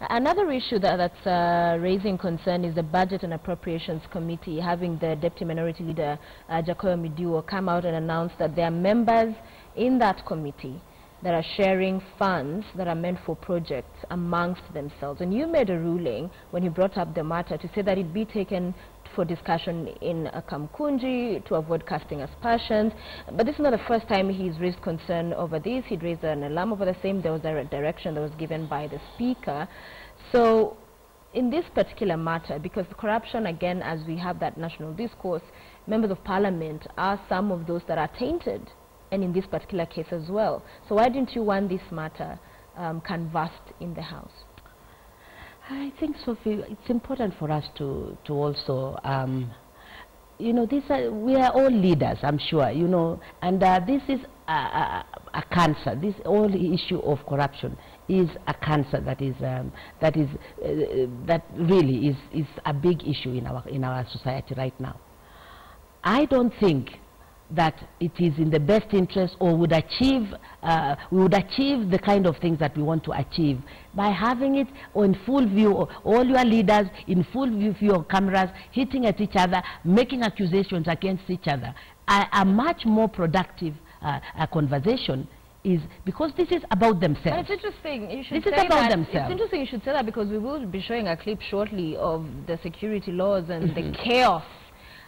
Another issue that, that's uh, raising concern is the Budget and Appropriations Committee having the Deputy Minority Leader, uh, Jakoyo Midiwo, come out and announce that there are members in that committee that are sharing funds that are meant for projects amongst themselves. And you made a ruling when you brought up the matter to say that it be taken for discussion in uh, Kamkunji to avoid casting aspersions. But this is not the first time he's raised concern over this. He'd raised an alarm over the same. There was a direction that was given by the speaker. So in this particular matter, because corruption, again, as we have that national discourse, members of parliament are some of those that are tainted and in this particular case as well. So why didn't you want this matter um, canvassed in the House? I think, Sophie, it's important for us to, to also, um, you know, these are, we are all leaders, I'm sure, you know, and uh, this is a, a, a, cancer. This whole issue of corruption is a cancer that is, um, that is, uh, that really is, is a big issue in our, in our society right now. I don't think that it is in the best interest or would achieve, uh, we would achieve the kind of things that we want to achieve by having it in full view, all your leaders in full view, of cameras, hitting at each other, making accusations against each other. A, a much more productive uh, a conversation is because this is about themselves. But it's interesting. You should this say that, themselves. It's interesting you should say that because we will be showing a clip shortly of the security laws and Mm -hmm. the chaos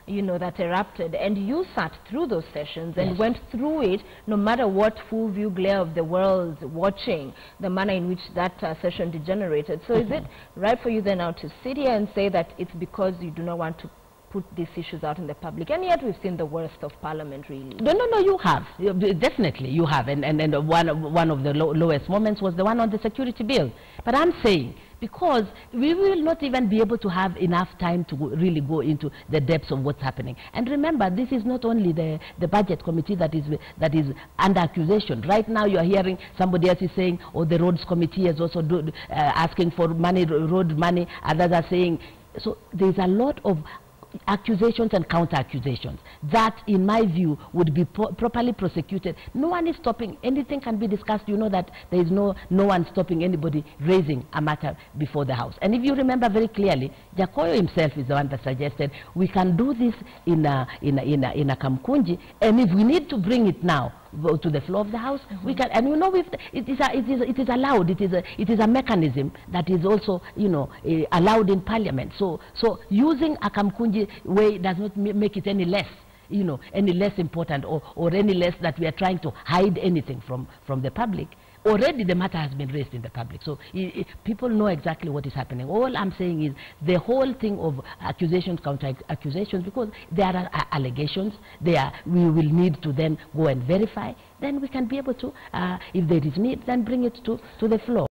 you know, that erupted. And you sat through those sessions and yes. went through it, no matter what full view glare of the world watching, the manner in which that uh, session degenerated. So is it right for you then now to sit here and say that it's because you do not want to put these issues out in the public. And yet we've seen the worst of Parliament, really. No, no, no, you have. Definitely, you have. And, and, and one, one of the lo lowest moments was the one on the security bill. But I'm saying, because we will not even be able to have enough time to really go into the depths of what's happening. And remember, this is not only the, the budget committee that is, that is under accusation. Right now you are hearing somebody else is saying, oh, the roads committee is also do, uh, asking for money, road money. Others are saying, so there's a lot of accusations and counter accusations that in my view would be pro properly prosecuted. No one is stopping. Anything can be discussed. You know that there is no no one stopping anybody raising a matter before the house. And if you remember very clearly Jakoyo himself is the one that suggested we can do this in a in a, in a, in a Kamkunji. And if we need to bring it now to the floor of the house. Mm -hmm. We can, and you know, if it is, a, it is, it is allowed. It is a, it is a mechanism that is also, you know, uh, allowed in Parliament. So, so using a Kamkunji way does not make it any less you know, any less important or, or any less that we are trying to hide anything from, from the public. Already the matter has been raised in the public. So people know exactly what is happening. All I'm saying is the whole thing of accusations, counter accusations, because there are uh, allegations, there we will need to then go and verify. Then we can be able to, uh, if there is need, then bring it to, to the floor.